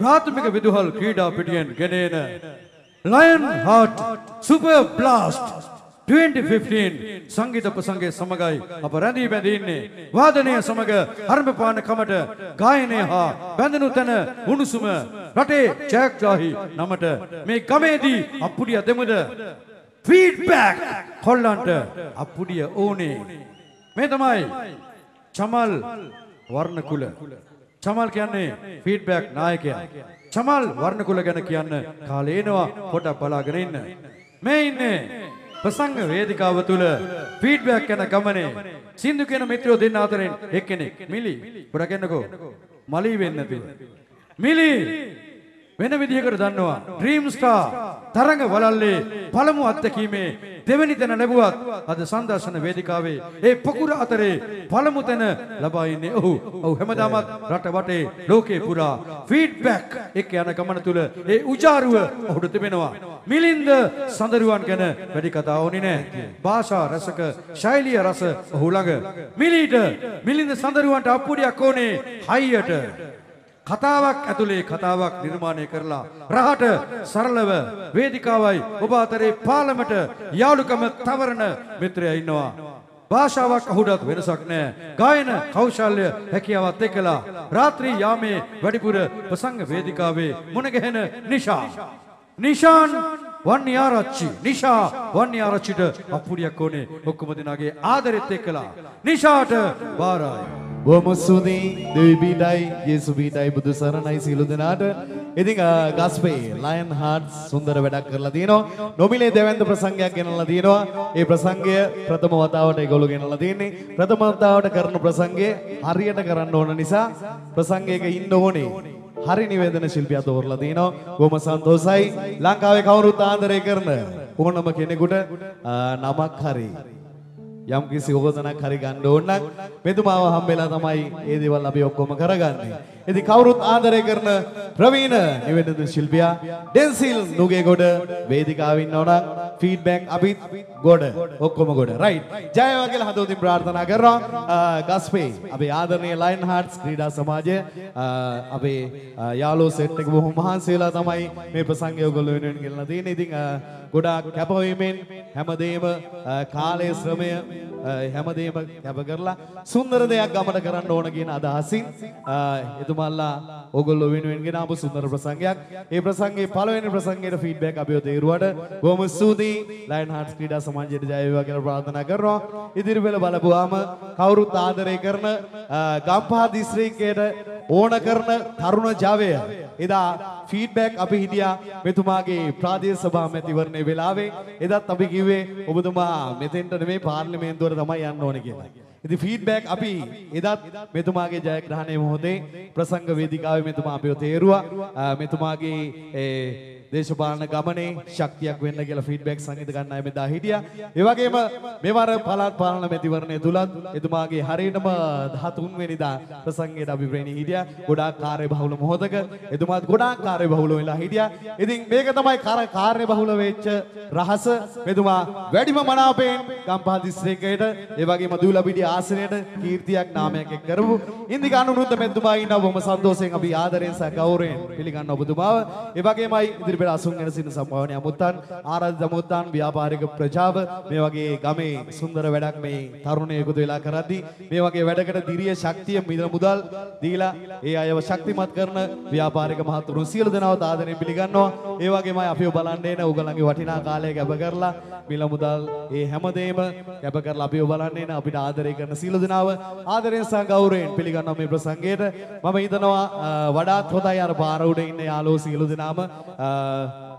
ප්‍රාථමික විදුහල් ක්‍රීඩා පිටියෙන් ගෙනේන ලයන් හාට් සුපර් බ්ලාස්ට් 2015 සංගීත ප්‍රසංගයේ සමගයි අප රැඳී බැඳී ඉන්නේ. වාදනය සමග හර්මපාන කමට ගායනය හා බැඳුණු තැන උණුසුම රටේ ජයග්‍රාහි නමට මේ ගමේදී අප්පුඩිය දෙමුද? ෆීඩ්බැක් කොල්ලන්ට අප්පුඩිය ඕනේ. මේ තමයි චමල් වර්ණකුල. චමල් කියන්නේ ෆීඩ්බැක් නායකයා. චමල් වර්ණකුල ගැන කියන්න කාලේ එනවා පොඩක් බලාගෙන ඉන්න. මේ ඉන්නේ ප්‍රසංග වේදිකාව තුල ෆීඩ්බැක් යන ගමනේ සින්දු කියන මිත්‍රයෝ දෙන්න අතරින් එක්කෙනෙක් මිලි පොඩක් එන්නකෝ. මලී වෙන්න තියෙන. මිලි වෙන විදිහකට දන්නවා ඩ්‍රීම් ස්ටාර් තරඟ වලල්ලේ පළමු අත්දැකීමේ දෙවැනි තැන ලැබුවත් අද සංදර්ශන වේදිකාවේ ඒ පොකුර අතරේ පළමු තැන ලබා ඉන්නේ ඔහු. ඔහු හැමදාමත් රට වටේ ලෝකේ පුරා ෆීඩ්බැක් එක්ක යන ගමන තුල ඒ උජාරුව ඔහුට තිබෙනවා. මිලින්ද සඳරුවන් ගැන වැඩි කතා ඕනේ නැහැ. භාෂා රසක ශෛලිය රස ඔහු ළඟ. මිලීට මිලින්ද සඳරුවන්ට අප්පුඩියක් ඕනේ හයියට. කතාවක් ඇතුලේ කතාවක් නිර්මාණය කරලා රහට සරලව වේදිකාවයි ඔබ අතරේ පාලමට යාළුකම තවරන මිත්‍රයා ඉන්නවා. භාෂාවක් අහුඩත් වෙනසක් නැහැ. ගායන කෞශල්‍ය හැකියාවත් එක්කලා රාත්‍රී යාමේ වැඩිපුර ප්‍රසංග වේදිකාවේ මුණ ගැහෙන නිෂා. නිෂාන් වන්නේ ආරච්චි. නිෂා වන්නේ ආරච්චිට අප්පුඩියක් ඕනේ. ඔක්කොම දෙනාගේ ආදරෙත් එක්කලා. නිෂාට බාරයි. බොහොම ස්තුතියි දෙවි බීටයි යේසු බීටයි බුදු සරණයි සියලු දෙනාට. ඉතින් අ, ගස්පේ ලයන් හාට්ස් සුන්දර වැඩක් කරලා තියෙනවා. නොමිලේ දෙවැන්ද ප්‍රසංගයක් ගෙනල්ලා තියෙනවා. ඒ ප්‍රසංගය ප්‍රථම වතාවට ඒගොල්ලෝ ගෙනල්ලා තියෙන්නේ. ප්‍රථම වතාවට කරන ප්‍රසංගය හරියට කරන්න ඕන නිසා ප්‍රසංගයක ඉන්න ඕනේ. හරි නිවේදන ශිල්පියා තෝරලා තිනවා. බොහොම සන්තෝසයි. ලංකාවේ කවුරුත් ආදරය කරන ඕනම කෙනෙකුට අ, නමක් හරි යම් කිසි ඕගොතනක් හරි ගන්න ඕන නම් මෙතුමාව හම්බෙලා තමයි ඒ දේවල් අපි ඔක්කොම කරගන්නේ. ඉතින් කවුරුත් ආදරය කරන ප්‍රවීණ නිවේදන ශිල්පියා ඩෙන්සිල් නුගේගොඩ වේදිකාවේ ඉන්නවා නම් ෆීඩ්බැක් අපිත් ගොඩ ඔක්කොම ගොඩ. රයිට්. ජය වේවා කියලා හදවතින් ප්‍රාර්ථනා කරනවා. අ, ගස්පේ අපේ ආදරණීය ලයන් හાર્ට්ස් ක්‍රීඩා සමාජය අ, අපේ අ, යාළුවෝ සෙට් එක බොහොම මහන්සි වෙලා තමයි මේ ප්‍රසංගය ඔයගොල්ලෝ වෙනුවෙන් ගෙනලා තියෙන්නේ. ඉතින් අ, ගොඩාක් කැපවීමෙන් හැමදේම අ, කාලය ශ්‍රමය අ, හැමදේම කැප කරලා සුන්දර දෙයක් ගමට කරන්න ඕන කියන අදහසින් අ, එතුමල්ලා ඔගොල්ලෝ වෙනුවෙන් ගෙන ආපු සුන්දර ප්‍රසංගයක්. ඒ ප්‍රසංගයේ පළවෙනි ප්‍රසංගයේ ෆීඩ්බැක් අපිව තේරුවට බොහොම ස්තුතියි. ලයන් හાર્ට්ස් ක්‍රීඩා සමාජයට ජය වේවා කියලා ප්‍රාර්ථනා කරනවා. ඉදිරි පෙළ බලපුවාම කවුරුත් ආදරය කරන අ, ගම්පහ දිස්ත්‍රික්කයට ඕන කරන තරුණ ජවය එදා ෆීඩ්බැක් අපි හිටියා මෙතුමාගේ ප්‍රාදේශ සභා මැතිවරණයේ වෙලාවේ එදත් අපි කිව්වේ ඔබතුමා මෙතෙන්ට නෙමෙයි පාර්ලිමේන්තුවට තමයි යන්න ඕනේ කියලා. ඉතින් ෆීඩ්බැක් අපි එදත් මෙතුමාගේ ජයග්‍රහණය මොහොතේ ප්‍රසංග වේදිකාවේ මෙතුමා අපිව තේරුවා. අ, මෙතුමාගේ ඒ දේශපාලන ගමනේ ශක්තියක් වෙන්න කියලා ෆීඩ්බැක් සංගීත ගන්න අය මෙදා හිටියා. ඒ වගේම මෙවර පළාත් පාලන මැතිවරණය තුලත් එතුමාගේ හරියටම 13 වෙනිදා ප්‍රසංගයට අපි ප්‍රේණි හිටියා. ගොඩාක් කාර්යබහුල මොහොතක එතුමාත් ගොඩාක් කාර්යබහුල වෙලා හිටියා. ඉතින් මේක තමයි කර කාර්යබහුල වෙච්ච රහස. මෙතුමා වැඩිම මනාපයෙන් ගම්පහ දිස්ත්‍රික්කයට ඒ වගේම දූලපිටිය ආසනයට කීර්තියක් නාමයක් එක් කරපු ඉන්දික අනුරුද්ධ මෙතුමා ඉන්නවා බොහොම සන්තෝෂයෙන් අපි ආදරයෙන් සහ ගෞරවයෙන් පිළිගන්න ඔබතුමාව. ඒ වගේමයි ඉදිරි තිබෙන අසුන් වෙන සින සම්භාවනීය. අමුත්තන් ආරාධිත අමුත්තන් ව්‍යාපාරික ප්‍රජාව මේ වගේ ගමේ සුන්දර වැඩක් මේ තරුණයෝ එකතු වෙලා කරද්දී මේ වගේ වැඩකට දිරිය ශක්තිය මිල මුදල් දීලා ඒ අයව ශක්තිමත් කරන ව්‍යාපාරික මහතුරුන් සියලු දෙනාව ආදරයෙන් පිළිගන්නවා. ඒ වගේමයි අපිව බලන්න එන උගලන්ගේ වටිනා කාලය ගත කරලා මිල මුදල් ඒ හැමදේම කැප කරලා අපිව බලන්න එන අපිට ආදරය කරන සියලු දෙනාව ආදරයෙන් සහ ගෞරවයෙන් පිළිගන්නවා මේ ප්‍රසංගයට. මම හිතනවා අ, වඩාත් හොඳයි අර පාර උඩ ඉන්න යාළුවෝ සියලු දෙනාම.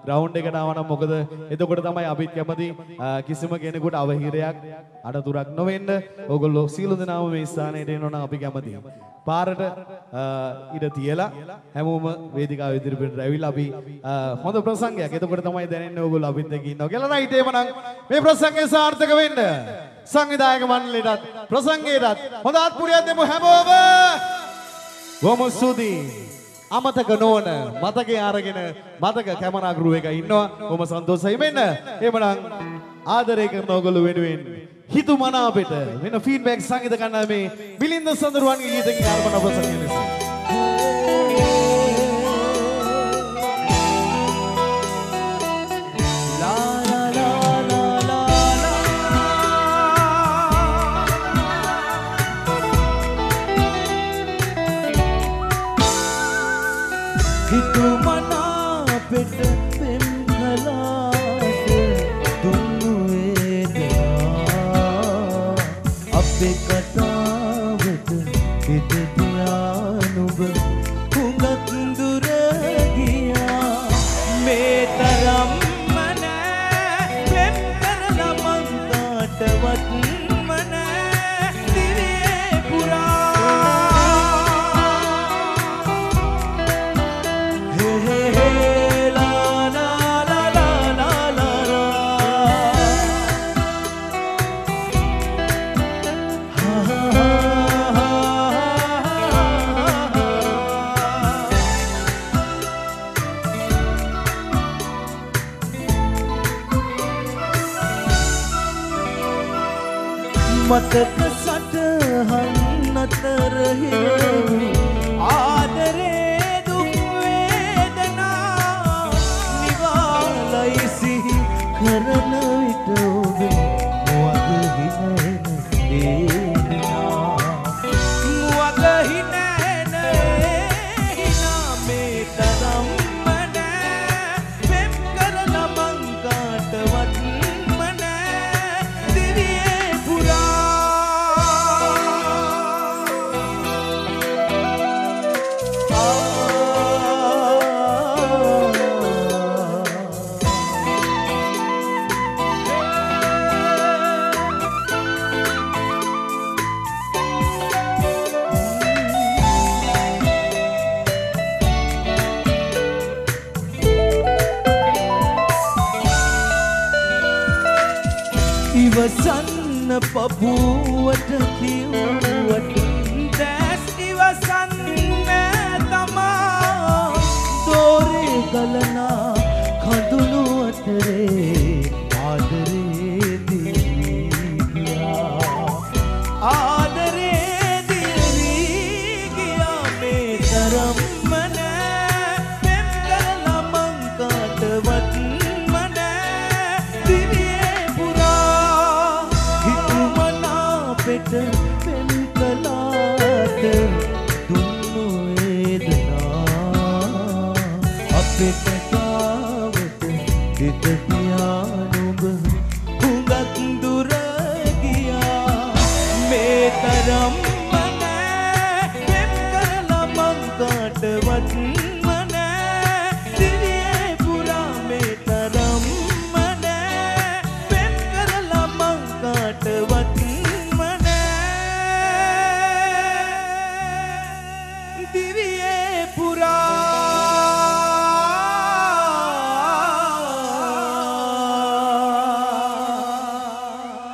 ග්‍රවුන්ඩ් එකට ආවනම් මොකද? එතකොට තමයි අපිත් කැමති අ, කිසිම කෙනෙකුට අවහිරයක් අඩතුරක් නොවෙන්න. ඕගොල්ලෝ සියලු දෙනාම මේ ස්ථානයට එනවා නම් අපි කැමතියි. පාරට අ, ඉඩ තියලා හැමෝම වේදිකාව ඉදිරිපිට ඇවිල්ලා අපි අ, හොඳ ප්‍රසංගයක්. එතකොට තමයි දැනෙන්නේ ඕගොල්ලෝ අපිත් එක්ක ඉන්නවා කියලා. රයිට් එහෙමනම් මේ ප්‍රසංගය සාර්ථක වෙන්න. සංවිධායක මණ්ඩලයටත් ප්‍රසංගයටත් හොඳ අත්පුරියක් දෙමු හැමෝම. බොහොම ස්තුතියි අමතක නොවන මතකේ අරගෙන මතක කැමරා ගෘහ එක ඉන්නවා. බොහොම සන්තෝෂයි මෙන්න. එහෙමනම් ආදරය කරන ඕගොල්ලෝ වෙනුවෙන් හිතු මනාපෙට වෙන ෆීඩ්බැක් සංගීත කණ්ඩායමේ මිලින්ද සඳරුවන්ගේ ගීතකින් ආරම්භ ප්‍රසංගය ලෙස one.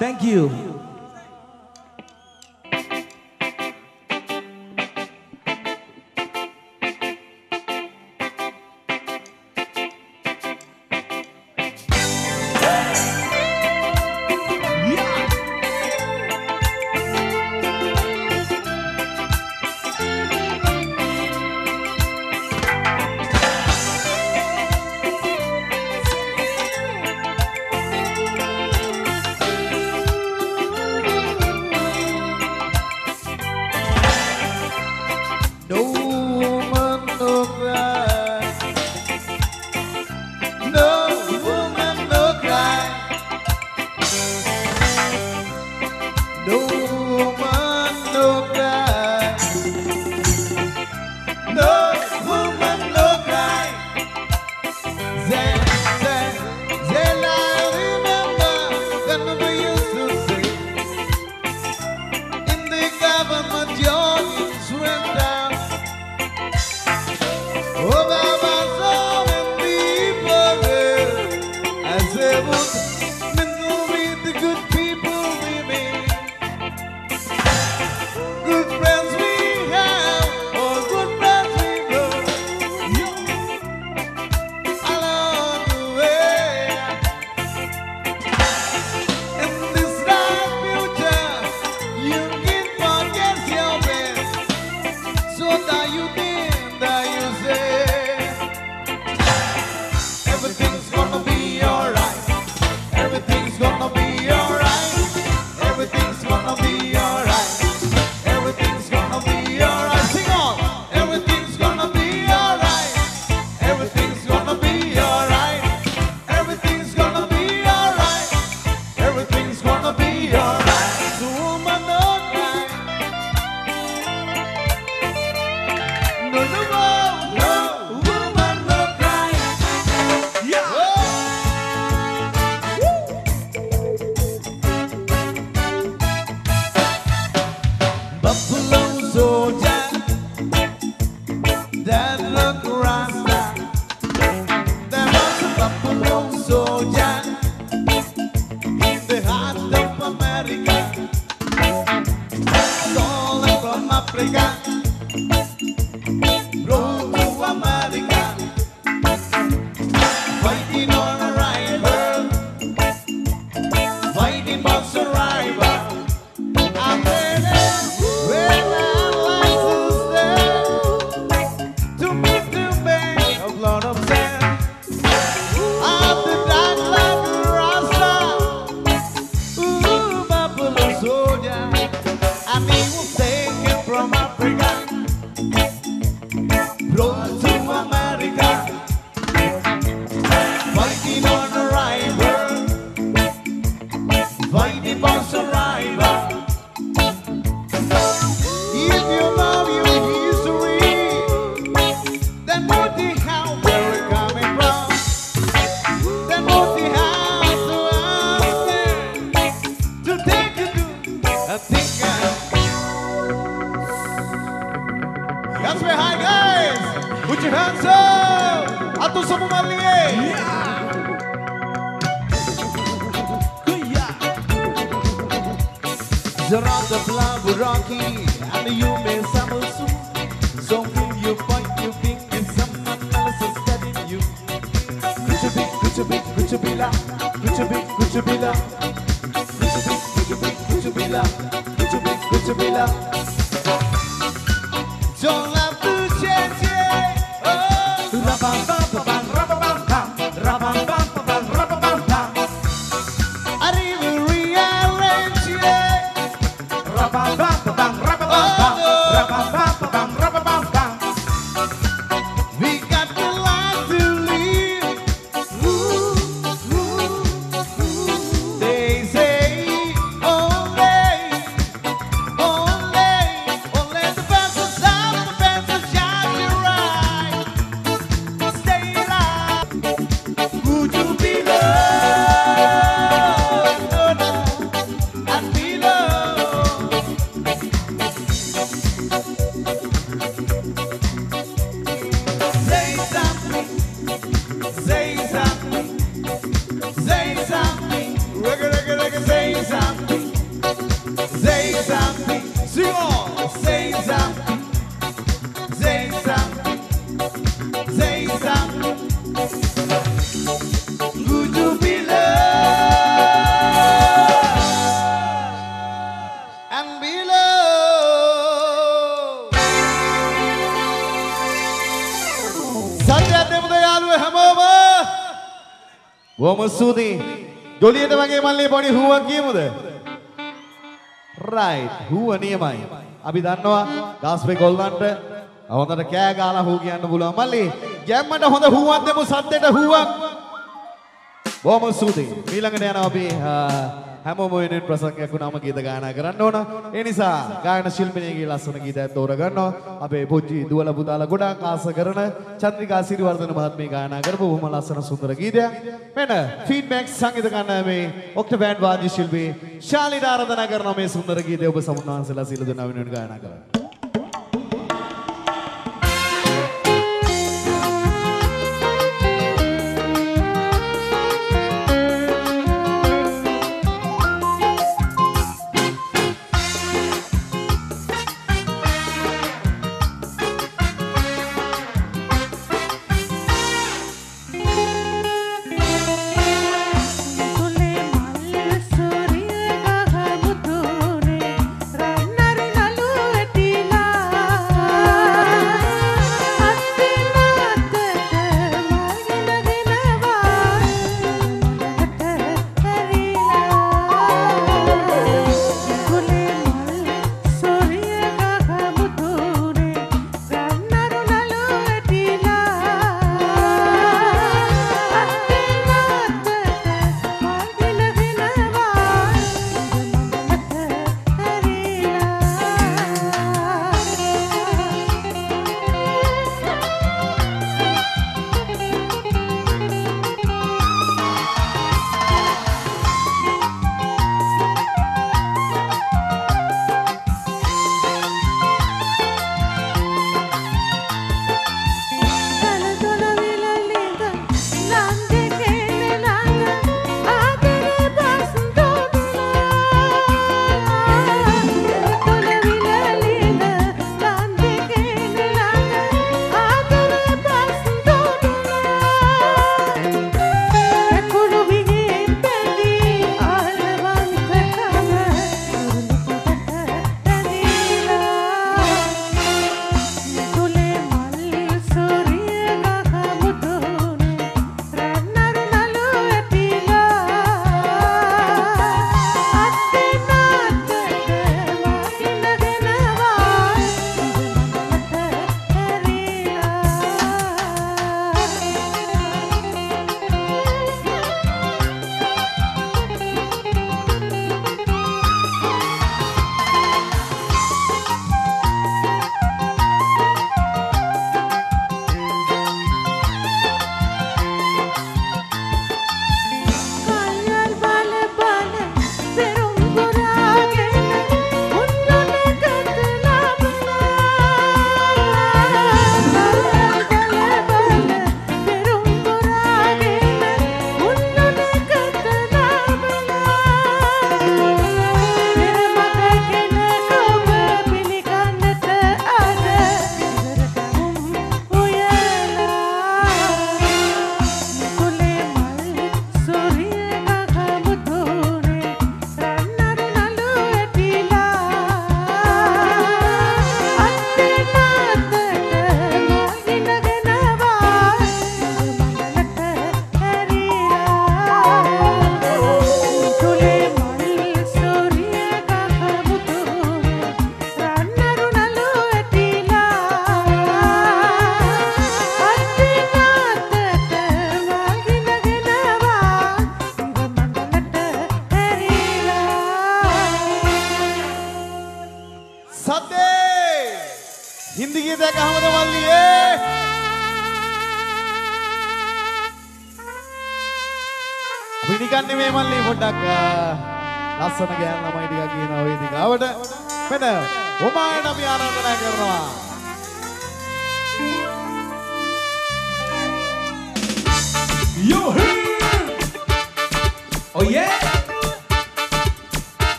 Thank you. බොහොම ස්තුතියි. ජොලියට වගේ මල්ලේ පොඩි හුවක් කියමුද? රයිට්. හුව නියමයි. අපි දන්නවා ගාස්පේ ගොල්ලන්ට හොඳට කෑ ගාලා හුව කියන්න පුළුවන්. මල්ලේ ගැම්මට හොඳ හුවක් දෙමු සද්දෙට හුවක්. බොහොම ස්තුතියි. ඊළඟට යනවා අපි හැමෝම වෙනුවෙන් ප්‍රසංගයක් වුණාම ගීත ගායනා කරන්න ඕන. ඒ නිසා ගායන ශිල්පිනියගේ ලස්සන ගීතයක් තෝරගන්නවා. අපේ පුජ්ජි දුවල පුතාලා ගොඩාක් ආස කරන චන්ද්‍රිකා සිරිවර්ධන මහත්මිය ගායනා කරපු බොහොම ලස්සන සුන්දර ගීතයක්. මෙන්න ෆීඩ්බැක් සංගීත කණ්ඩායමේ ඔක්ටබෑන්ඩ් වාද්‍ය ශිල්පී ශාලිදා ආරාධනා කරනවා මේ සුන්දර ගීතය ඔබ සමුන්වහන්සේලා සීල දෙනා වෙනුවෙන් ගායනා කරන්න.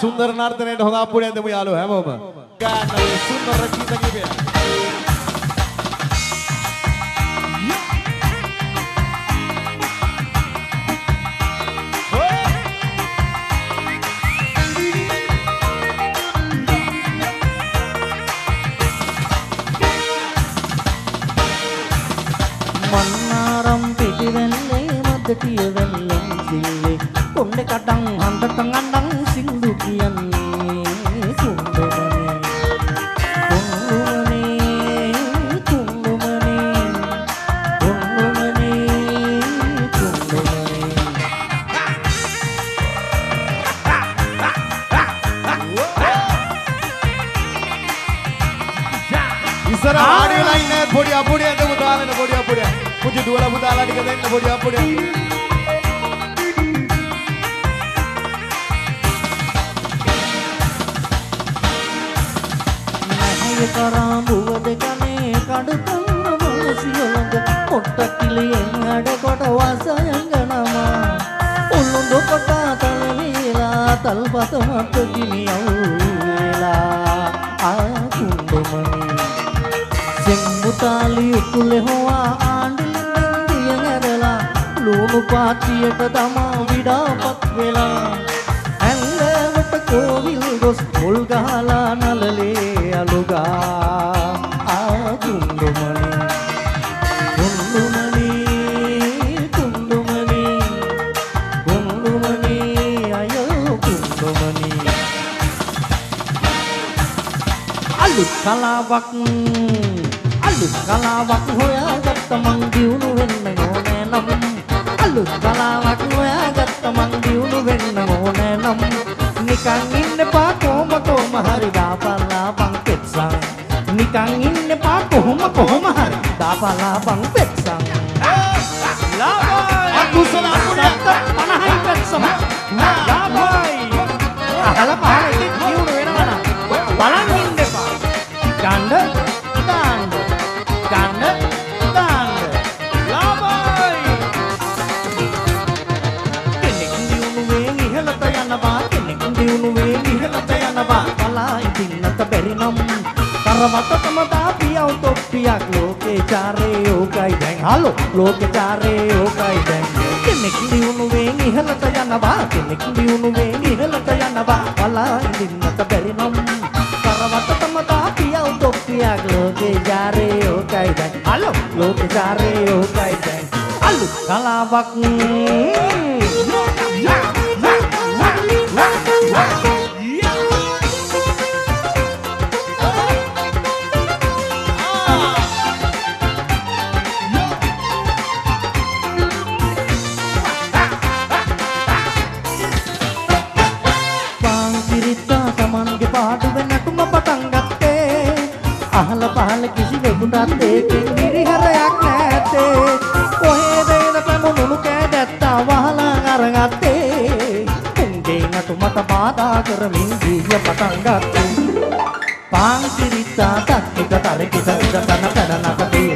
සුන්දර නර්තනයට හොඳ අප්පුඩියක් දෙමු යාළුවෝ හැමෝම. ගන්න සුන්දර ගීත කිව්වේ. பொடியா பொடியா இந்த புத்தால இந்த பொடியா பொடியா புத்தி தூர புத்தால அடிக்கதே இந்த பொடியா பொடியா කරාඹුවද ගනේ කඩු තවුර මනසියොළඟ කොට්ට කිලියෙන් අඩ කොට වාසයංගනවා උළුඳු කොටා තලවීලා තල්පත මත ගිනි අවුලා ආකුන්දුමනී පුතාලි උකුලේ හොවා ආණ්ඩලෙන් දියන් ඇරලා ලුණු පාටියට තමා විඩාපත් වෙලා. ඇඟවට කෝවිල් ගොස් මුල් ගහලා නලලේ අලුගා. ආදුම්ඩුමනේ කුන්දුමනේ කුන්දුමනේ කුන්දුමනේ අයෝ කුන්දුමනේ අලුත් කලාවක් කලාවක් හොයාගත්ත මං දියුණු වෙන්න ඕනෑ නම් අලුත් කලාවක් හොයාගත්ත මං දියුණු වෙන්න ඕනෑ නම් නිකන් ඉන්න පා කොහොම කොහොම හරි දාපල්ලා බං පෙත්සන්. නිකන් ඉන්න පා කොහොම කොහොම හරි දාපල්ලා බං පෙත්සන්. ලාබා අකුසල අකුණක් 50යි පෙත්සම. Piau to piak lo ke care o kai dang halo lo ke care o kai dang ke mek di unu vengi hala ta yana ba ke mek di unu vengi hala ta yana ba pala indin na ta beri nom karavata tamata piau to piak lo ke care o kai dang halo lo ke care o kai dang alu kalawak Yeah. බාධා කරමින් ජීය පටන් ගත්තේ. පාංකිරිත්තා තක්කිට තරකිට ඉඩතන පැන නකතේ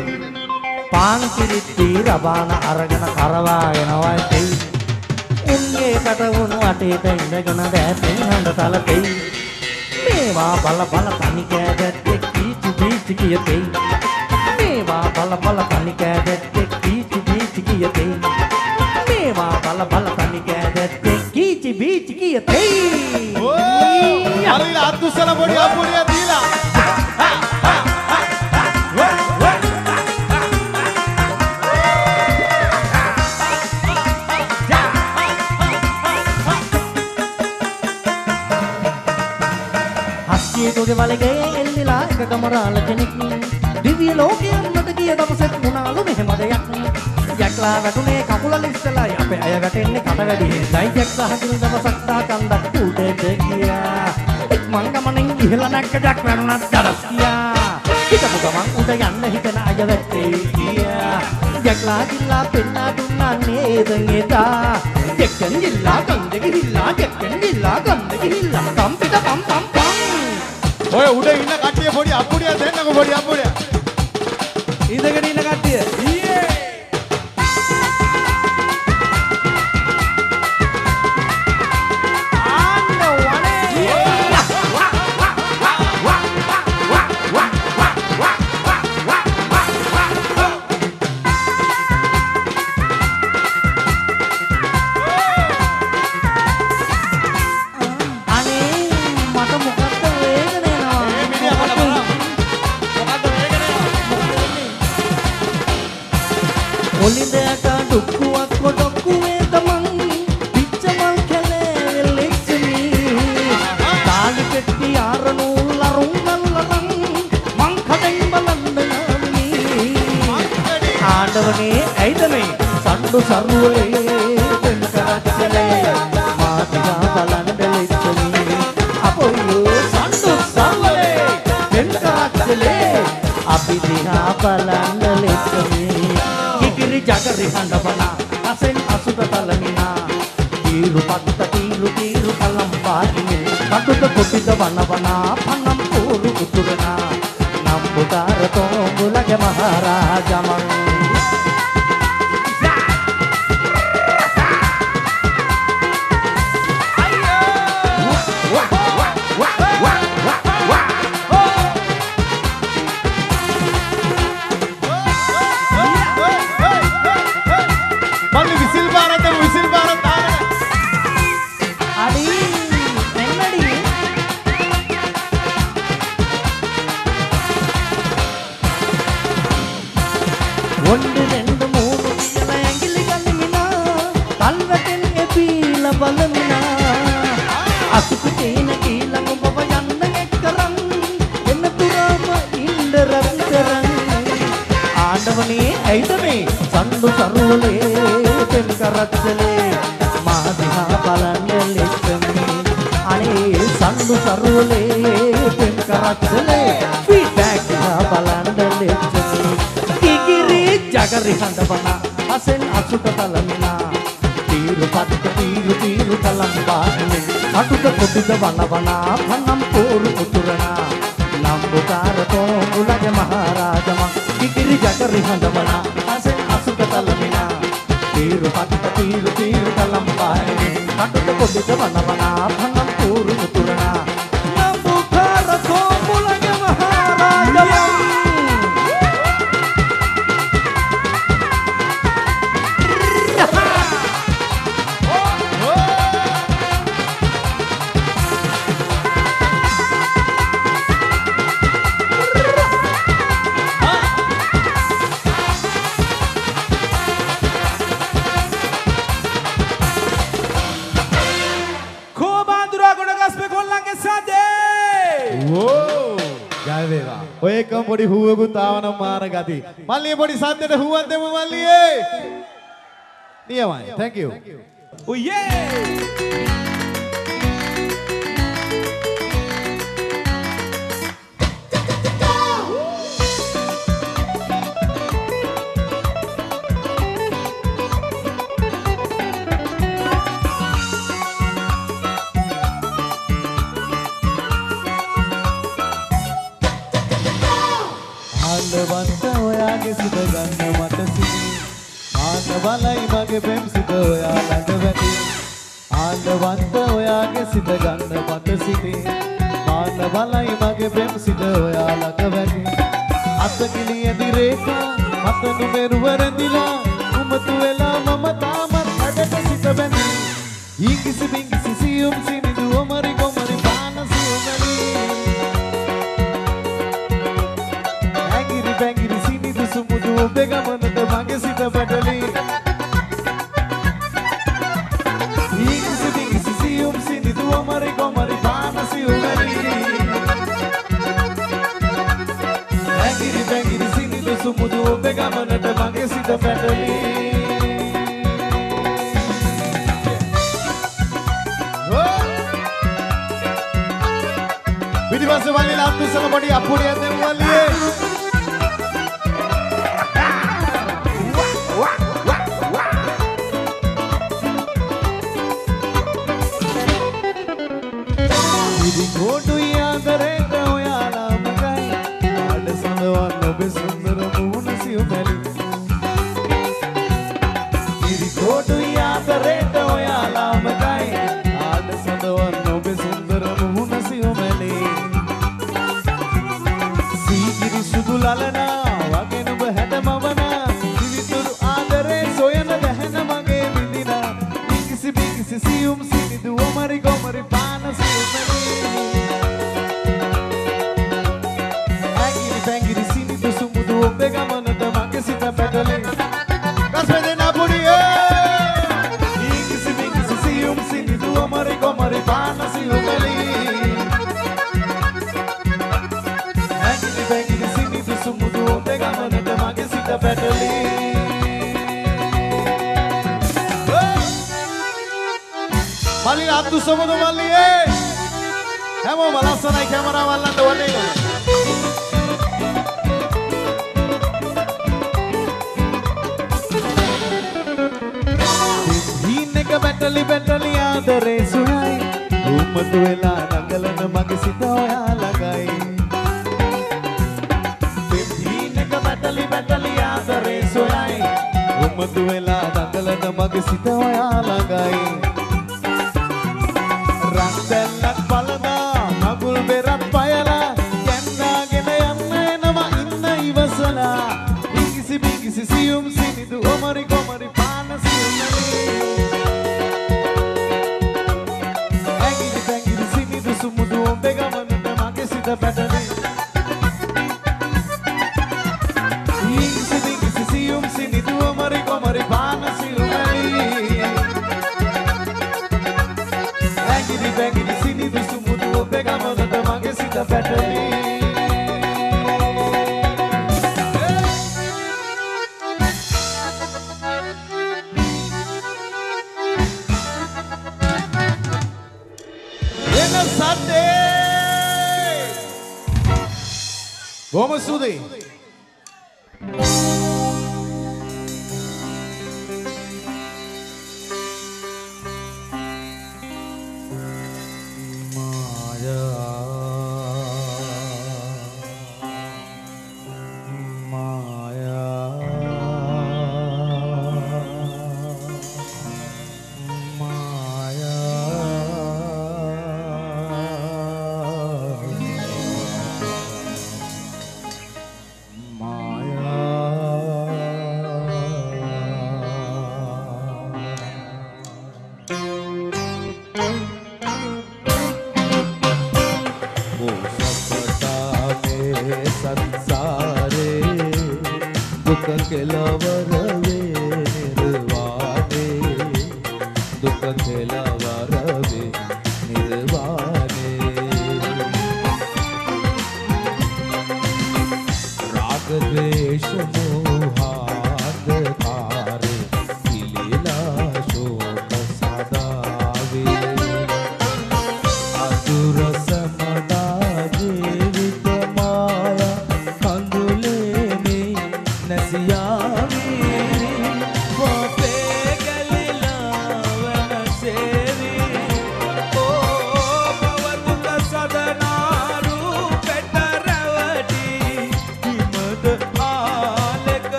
පාංකිරිත්ති රබාන අරගෙන කරවාගෙනවයි තෙයි උන්ගේ කටවුණු අටේට ඉඳගෙන දැසින් හඬ සලකෙයි. මේවා බල බල තනි කෑදැත්තෙක් කීචි බීචි කියතෙයි මේවා බල බල තනි කෑදැත්තෙක් කීචි බීචි කියතෙයි මේවා බල බල තනි කෑදැත්තෙක් කීචි බීචි කියතෙයි හරියට අත්උස්සන පොඩි අපුඩිය දීලා හස්තියකුගේ වලගේ එල්ලිලා එක කමරාල කෙනෙක් දිවිය ලෝකයන්නට ගිය දවසෙත් මුණාලු මෙහෙම දෙයක් යක්ලා වැටුනේ කකුල ලිස්සලා අපේ අය වැටෙන්නේ කට වැඩි ජැක් සහකින දවසක් තා කන්දක් උඩට ගියා ඉක්මන් ගමනින් ඉහළ නැක්ක ජැක් වැටුණත් දරස් ගියා හිතපු ගමන් උඩ යන්න හිතන අය වැටේ ගියා ජැක්ලා ගිල්ලා පෙන්නා දුන්නා නේද එදා ජැක්කන් ගිල්ලා කන්ද ගිහිල්ලා ජැක්කන් ගිල්ලා කන්ද ගිහිල්ලා. කම්පිට පම් පම් පම්. ඔය උඩ ඉන්න කට්ටිය පොඩි අපුඩිය දෙන්නකො පොඩි අපුඩිය ඉඳගෙන ඉන්න කට්ටිය ஒன்று ரெண்டு மூணு கிளி கண்ணுமினா கல்வத்தில் எப்பீல வல்லமினா அசுக்குட்டேன கீழங்கும் பவ என்ன கேட்கறன் என்ன துறாம இந்த ரத்தரன். ஆண்டவனே ஐதமே சண்டு சருவலே தென் கரத்தலே. සම්ඩු සරුවලේ පෙම් කරච්චලේ ෆීඩ්බැක් දිහා බලන්න ලෙච්චමි කිකිරි ජගරි හඬවන අසෙන් අසුට තලමිනා. තීරු පත්ත තීරු තීරු කලම් බාහිනේ. අටුක කොටිද වනවනා පනම් පෝරු උතුරනා. නම්බුකාර තෝමුලගේ මහරජම. කිකිරි ජගරි හඬවනා අසෙන් අසුට තලමිනා. තීරු පත්ත තීරු තීරු කලම් බාහිනේ. අටුක කොටිද වනවනා මුකුතාවනම් මාර ගති. මල්ලියේ පොඩි සද්දෙට හුවත් දෙමු මල්ලියේ. නියමයි. thank you. Oh, ඔයයේ! සුමුදු ඔබ ගමනට මගේ සිත පැටලී. පිටිපස්ස වලින් අත්තුසම පොඩි අපුඩියක් දෙමු වල්ලියේ ඉදි කොටු යාදරේ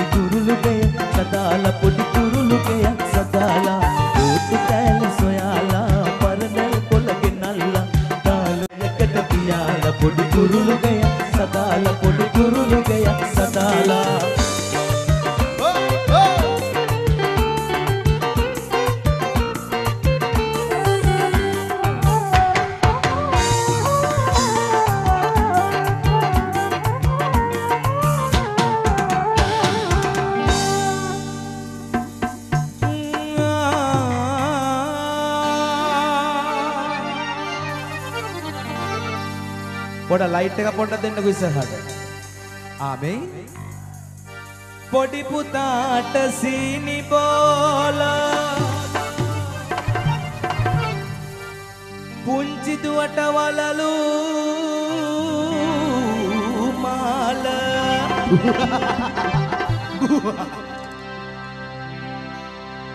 තියාලා පොඩි කුරුළුගේ සදාලා පොඩි කුරුළුගේ සදාලා ඕටු කෑලි සොයාලා පරණල් කොලගෙනල්ලා තාලෙකට තියාලා පොඩි කුරුළුගේ සදාලා පොඩි කුරුළුගේ සදාලා පොඩ ලයිට් එක පොඩ්ඩක් දෙන්නකෝ ඉස්සරහට. ආමේ. පොඩි පුතාට සීනි බෝල පුංචි දුවට වලලු මාල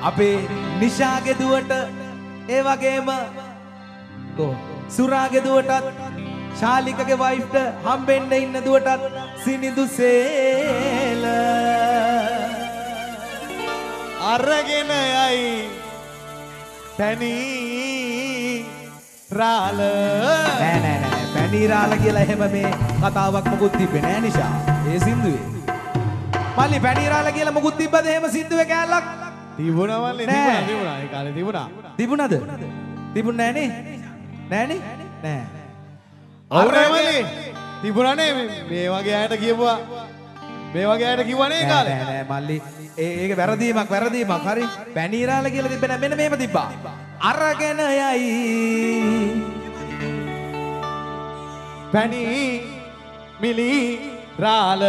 අපේ නිශාගේ දුවට ඒ වගේම සුරාගේ දුවටත් ශාලිකගේ වයිෆ්ට හම්බෙන්න ඉන්න දුවටත් සිනිදු සේල. අරගෙන යයි පැනී රාල. නෑ නෑ නෑ. පැණීරාල කියලා එහෙම මේ කතාවක් මොකුත් තිබ්බේ නෑ නිෂා ඒ සින්දුවේ. මල්ලි පැණීරාල කියලා මොකුත් තිබ්බද? එහෙම සින්දුවේ කෑල්ලක්? තිබුණවල්ලේ නෑ. තිබුණා තිබුණා. ඒ කාලේ තිබුණා. තිබුණද? තිබුණ නෑනේ. නෑනේ? නෑ අවුනේ මල්ලි තිබුණානේ මේ- වගේ අයට කියපුවා මේ වගේ අයට කිව්වනේ ඒ කාලේ. නෑ නෑ මල්ලි. ඒ ඒක වැරදීමක් වැරදීමක්. හරි. පැණීරාල කියලා තිබ්බේ නෑ. මෙන්න මේම තිබ්බා. අරගෙන යයි. පැනී මිලි රාල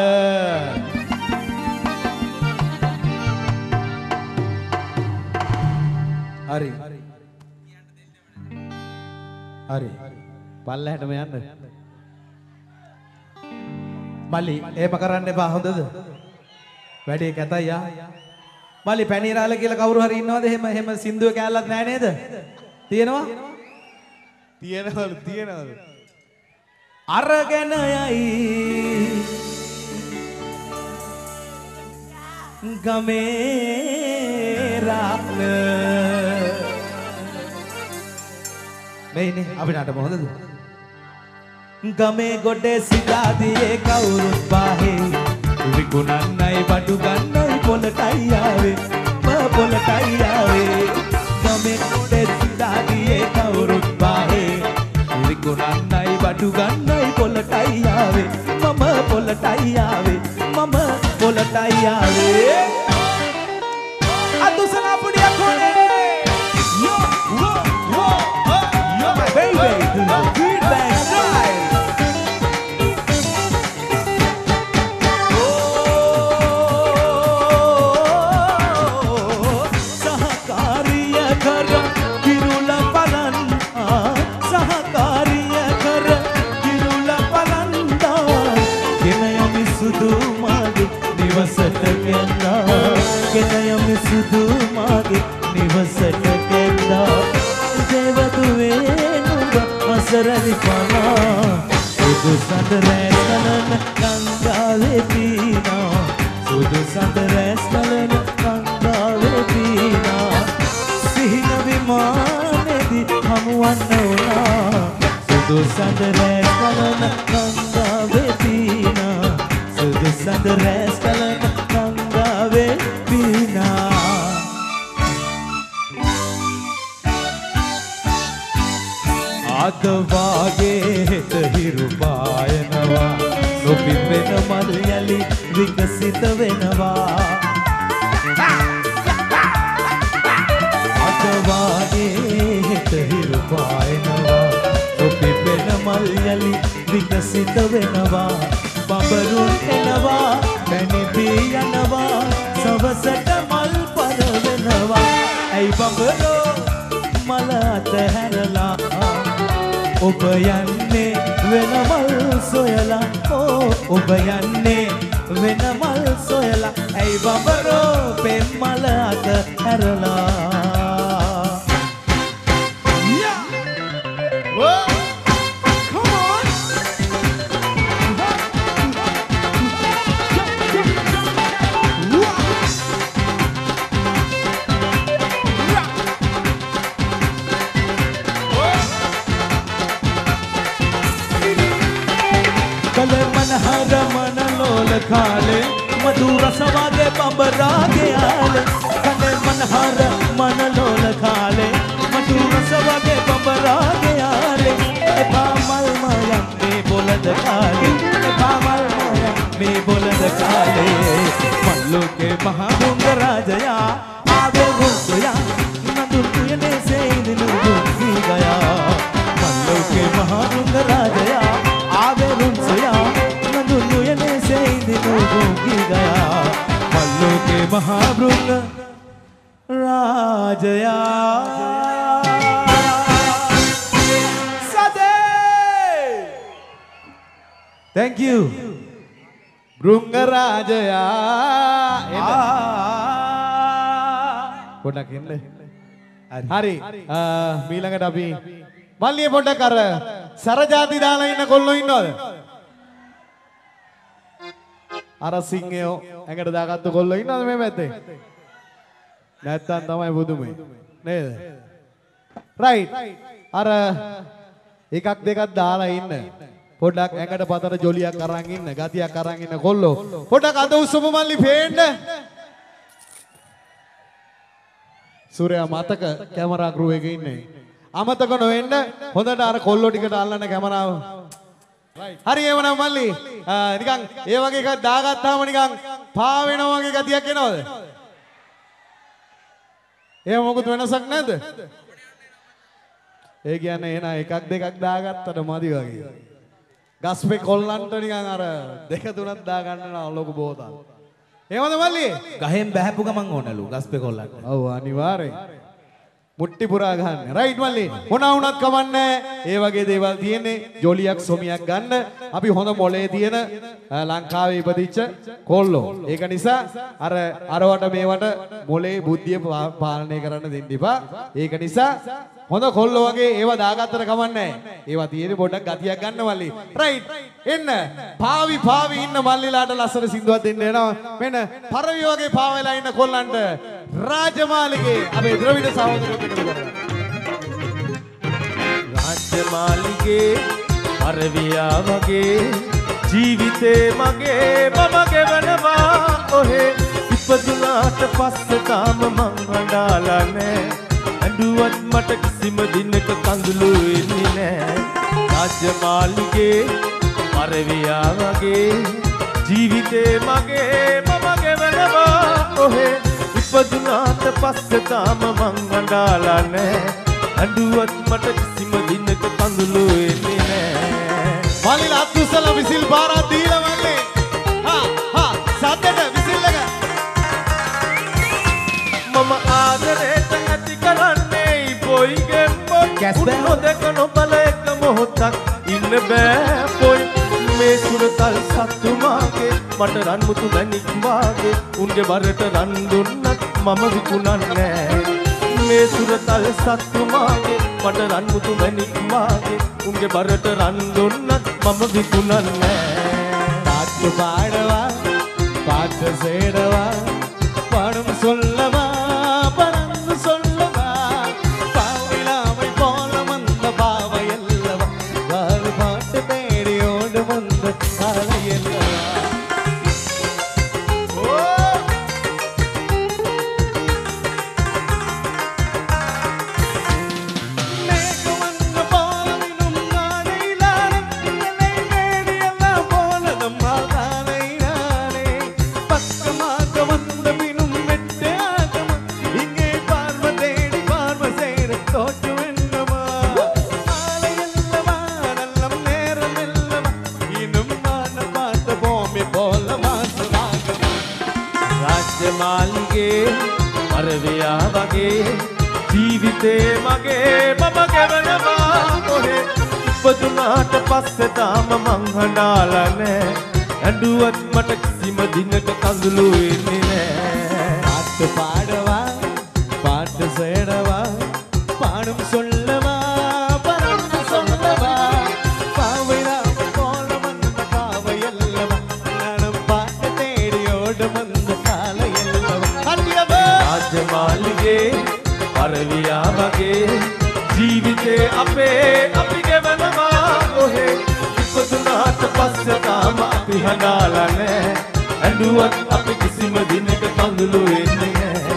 හරි. හරි පල්ලහැටම යන්න. මල්ලි එහෙම කරන්න එපා හොඳද? වැඩේ කැතයි යා මල්ලි පැණීරාල කියලා කවුරු හරි ඉන්නවද? එහෙම එහෙම සින්දුව කෑල්ලක් නෑ නේද? තියෙනවා? තියෙනවලු තියෙනවලු. අරගෙන යයි. ගමේ රාල මෙයිනේ අපි නටමු හොඳද ගමේ ගොඩේ සිතාදියේ කවුරුත් බාහේ. විකුණන්නයි බඩු ගන්නයි පොලටයි ආවේ. මා පොලටයි ආවේ. ගමේ ගොඩේ සිතාදියේ කවුරුත් බාහේ. විකුණන්නයි බඩු ගන්නයි පොලටයි ආවේ. මම පොලටයි ආවේ. මම පොලටයි ආවේ. පනා සුදු සඳ රැස් කලන ගංගාවේ පීනා. සුදු සඳ රැස් කලන ගංගාවේ පීනා. සිහින විමානෙදි හමුවන්න ඕනා. සුදු සඳ රැස් කලන ගංගාවේ පීනා. සුදු සඳ රැස් වෙනවා. අද වාගේ හෙට හිරු පායනවා. නොපිපෙන මල් යලි විකසිත වෙනවා. බඹරුන් එනවා මැනිපී යනවා. සවසට මල් පරවෙනවා. ඇයි බඹරෝ මල අතහැරලා? ඔබ යන්නේ වෙනමල් සොයලා. ඕ ඔබ යන්නේ වෙනමල් සොයලා ඇයි බඹරෝ පෙම්මල අතහැරලා කල කල මනහර මනලෝල කාලේ මధు රසවාගේ බඹරාගේ ආලේ එපා මල් මයන් මේ බොලද කාලේ එපා මල් මයන් මේ බොලද කාලේ මල්ලෝකේ මහා දුංග රාජයා ආවේ ගුංගයා නඳුන් කුයනේ සේදිනු දුංගී ගයා මල්ලෝකේ මහා දුංග රාජයා ආවේ රුන්සයා නඳුන් කුයනේ සේදිනු දුංගී ගයා මල්ලෝකේ මහා බෘංග රාජයා සදේ Thank you. බෘංග රාජයා එන්න. පොඩක් එන්න. හරි. මීළඟට අපි මල්ලිය පොඩක් අර සරජාති දාලා ඉන්න කොල්ලෝ ඉන්නවද? අර සිංහයෝ ඇඟට දාගත්තු කොල්ලෝ ඉන්නවද මේ පැත්තේ? නැත්තම් තමයි බුදුමේ. නේද? රයිට්. අර එකක් දෙකක් දාලා ඉන්න. පොඩ්ඩක් ඇඟට පතර ජොලියක් අරන් ඉන්න, ගතියක් අරන් ඉන්න කොල්ලෝ. පොඩ්ඩක් අද උස්සපු මල්ලි පේන්න. සූර්යා මතක කැමරා ක්‍රූ එකේ ඉන්නේ. අමතක නොවෙන්න හොඳට අර කොල්ලෝ ටිකට අල්ලන්න කැමරාව. හරි එවනම් මල්ලි නිකන් ඒ වගේ එකක් දාගත්තාම නිකන් පා වෙනවා වගේ ගතියක් එනවද? එහෙම මොකුත් වෙනසක් නැද්ද? ඒ කියන්නේ එන එකක් දෙකක් දාගත්තට මදි වගේ. ගස්පේ කොල්ලන්ට නිකන් අර දෙක තුනක් දාගන්න ලොකු බෝතල්. එහෙමද මල්ලි? ගහෙන් බැහැපු ගමන් ඕනලු ගස්පේ කොල්ලන්ට. ඔව් අනිවාර්යෙන්. මුට්ටි පුරා ගන්න. රයිට් මල්ලි. මොනවා වුණත් කමන්නේ. ඒ වගේ දේවල් තියෙන්නේ. ජොලියක් සොමියක් ගන්න. අපි හොඳ මොලේ තියෙන අ, ලංකාවේ ඉපදිච්ච කොල්ලෝ. ඒක නිසා අර අරවට මේවට මොලේ බුද්ධිය පා- පාලනය කරන්න දෙන්න එපා. ඒක නිසා හොඳ කොල්ලෝ වගේ ඒවා දාගත්තට කමන්නේ. ඒවා තියෙන්නේ පොඩ්ඩක් ගතියක් ගන්න මල්ලි. රයිට්. එන්න. පාවි පාවි ඉන්න මල්ලිලාට ලස්සන සින්දුවක් දෙන්න එනවා. මෙන්න පරවි වගේ පාවෙලා ඉන්න කොල්ලන්ට රාජමාලිගේ අපේ ද්‍රවිඩ සහෝදරයෝ එකතු කරගන්න. රාජමාලිගේ අරවියා වගේ ජීවිතේ මගේ මම ගෙවනවා ඔහේ ඉපදුනාට පස්සේ තාම මං හඬාලා නෑ ඇඬුවත් මට කිසිම දිනක කඳුළු එන්නේ නෑ. රාජමාලිගේ අරවියා වගේ ජීවිතේ මගේ මම ගෙවනවා ඔහේ ඉපදුනාට පස්සේ තාම මං හඬාලා නෑ. අඩුවත් මට කිසිම දිනක කඳුළු එන්නේ නෑ. මල්ලිලා අත් උස්සලා විසිල් පාරක් දීලා පොයිගෙන් පොත් Gas bell. උන්නොදක නොබල එක මොහොතක් ඉන්න බෑ පොයි මේ සුරතල් සත්තු මාගේ මට රන් මුතු මැණික් වාගේ උන්ගේ වරට රන් දුන්නත් මම විකුණන්නේ මේ සුරතල් සත්තු මාගේ මට රන් මුතු මැණික් වාගේ උන්ගේ බරට රන් දුන්නත් මම විකුණන්නේ பாட்டு பாடவா பாட்டு சேடவா பாடும் சொல்லவா පස්සේ තාම මං හඬාලා නෑ ඇඬුවත් මට කිසිම දිනක කඳුළු වෙන්නේ නෑ තාම අපි හඬාලා නෑ ඇඬුවත් අපි කිසිම දිනක කඳුළු වෙන්නේ නෑ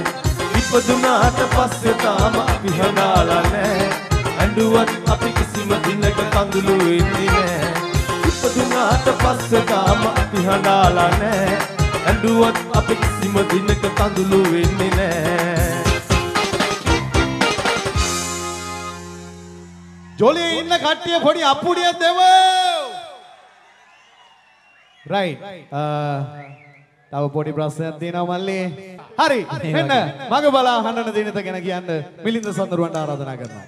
ඉපදුනාට පස්සේ තාම අපි හඬාලා නෑ ඇඬුවත් අපි කිසිම දිනක කඳුළු වෙන්නේ නෑ ඉපදුනාට පස්සේ තාම අපි හඬාලා නෑ ඇඬුවත් අපි කිසිම දිනක කඳුළු වෙන්නේ නෑ ජොලියේ ඉන්න කට්ටිය පොඩි අප්පුඩියක් දෙව රයිට් තව පොඩි ප්‍රශ්නයක් තියෙනවා මල්ලි. හරි. එන්න මග බලා හඬන දිනත ගැන කියන්න. මිලින්ද සඳරුවන්ට ආරාධනා කරනවා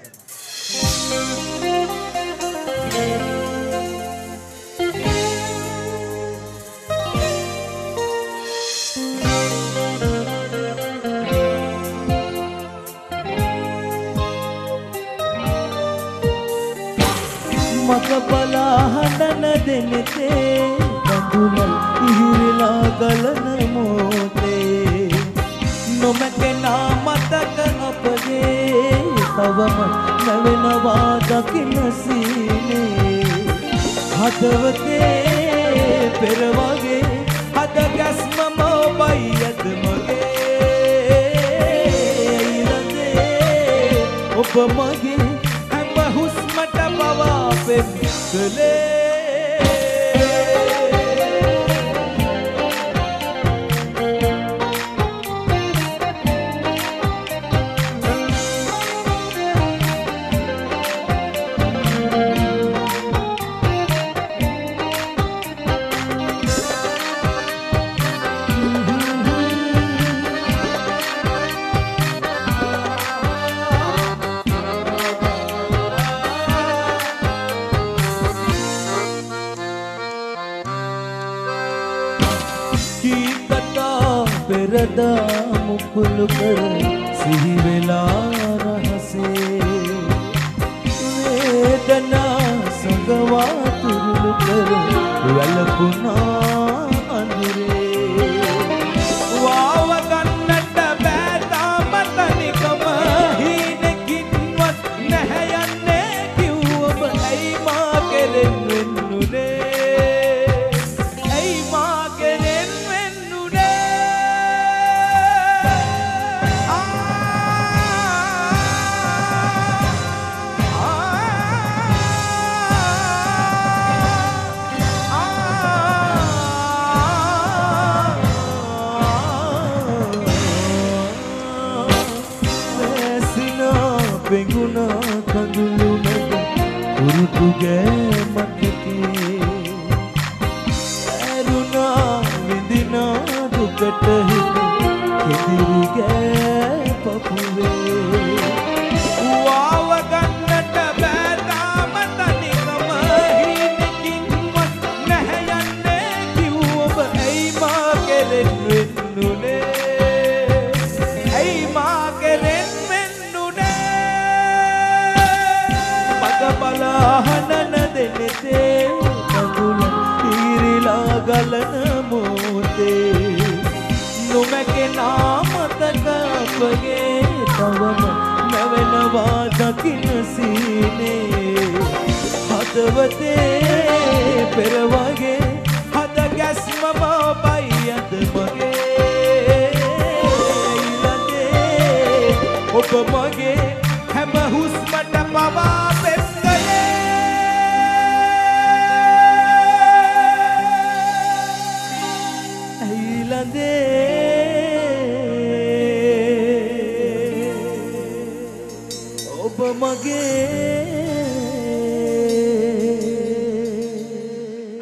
ඔබ මගේ හැම හුස්මට පවා පෙම් කළේ.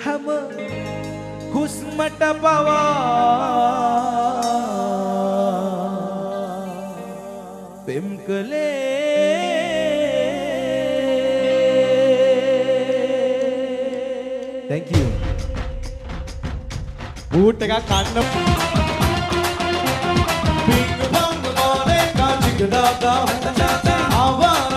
Thank you. पवा पिमकले थैंक यू बूट का कान Da da da da da, awara.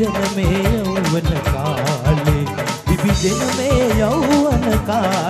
විවිධන මේ යවන කාලේ විවිධන මේ යවන කාලේ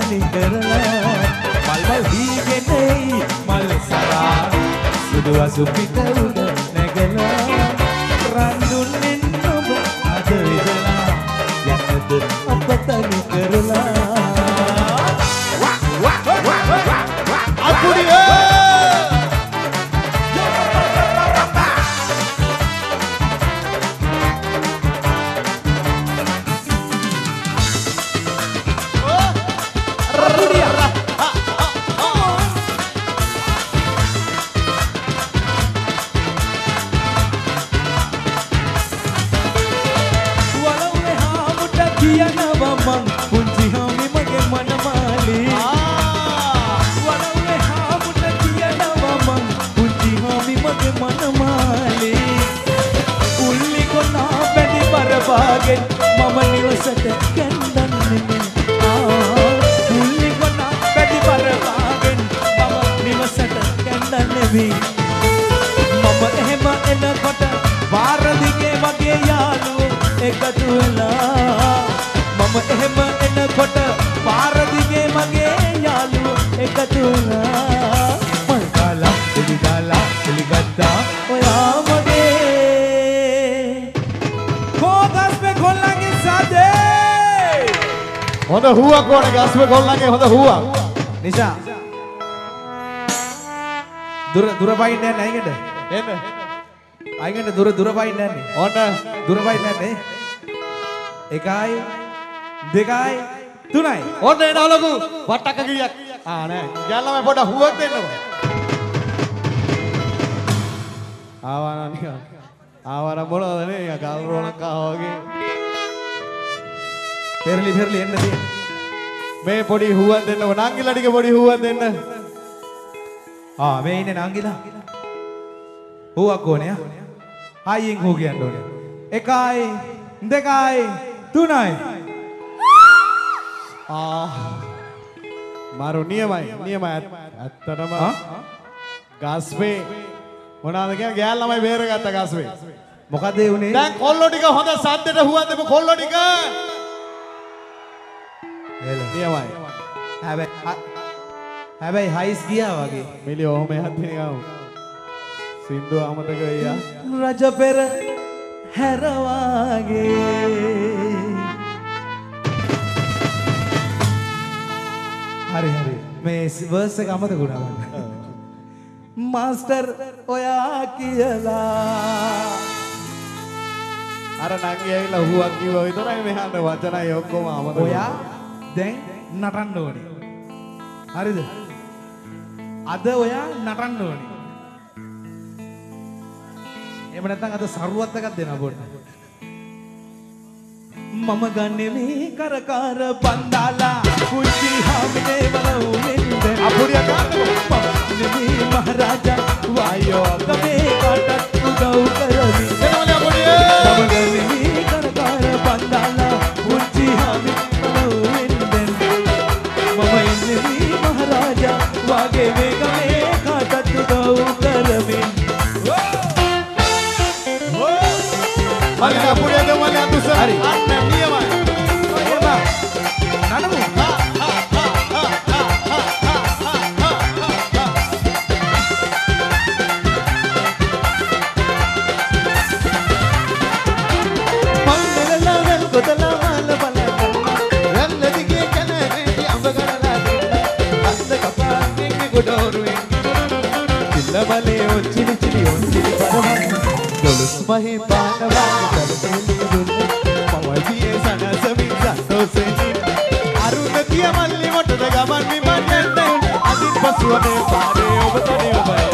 තනි කරලා. මල්ව වීගෙන එයි මල් සරා. සුදු අසු පිට උඩ පයින් යන්නේ අයිගෙට එන්න. අයිගෙට දුර දුර පයින් යන්නේ ඔන්න දුර පයින් යන්නේ එකයි දෙකයි තුනයි ඔන්න එන ලොකු වට්ටක්ක ගියක්. ආ නෑ. යල්ලම පොඩ හුවක් දෙන්නකො. ආවා නිකන්. ආවර මොනවද නේ? ගල් රෝලක් ආවගේ. පෙරලි පෙරලි එන්න තියෙන මේ පොඩි හුවක් දෙන්නකො. නංගිලා ටික පොඩි හුවක් දෙන්න. ආ මේ ඉන්නේ නංගිලා හුවක් ඕනේ ආ. හයියෙන් හුව කියන්න ඕනේ එකයි දෙකයි තුනයි. මාරු නියමයි. නියමයි. ඇත්තටම ආ? ගස්පේ මොනවාද කියන්නේ ගෑල් ළමයි බේරගත්ත ගස්පේ. මොකද ඒ උනේ දැන් කොල්ලෝ ටික හොඳ සද්දෙට හුවක් දෙමු කොල්ලෝ ටික. නියමයි. හැබැයි හැබැයි හයිස් ගියා වගේ මිලි ඔහොම යද්දි නිකන් සින්දුව අමතක වෙයියා. රජ පෙර හැරවාගේ. හරි හරි. මේ වර්ස් එක අමතක වුණා මට. මාස්ටර් ඔයා කියලා. අර නංගි ඇවිල්ලා හුවක් කිව්වා විතරයි මෙහාට වචනයි ඔක්කොම අමතක. ඔයා දැන් නටන්න ඕනේ. හරිද? අද ඔයා නටන්න ඕනේ එහෙම නැත්නම් අද සරුවත් එකක් දෙනවා පොඩ්ඩක් මම ගන්නේ මේ කරකාර බන්දාලා. කුචි හාමිනේ වලුමින්ද අපුඩිය ගන්නකො. මේ මහරජා වායෝ ගමේ කාටත් උදව් කරමි එනවලු අපුඩිය. මම ගන්නේ මේ කරකාර බන්දාලා. කුචි හාමිනේ වලුමින්ද මම ඉන්නේ මේ මහරජා වාගේ මේ ගමේ කාටත් උදව් කරමි මල්ලි අපුඩිය දෙමු මල්ලි අතුස. හරි. අන්න නියමයි. නඩමු අරුණතිය මල්ලි මොටද ගමන් විමන් යන්න. අදින් පසුව මේ පාරේ ඔබ තනිව බයන්න.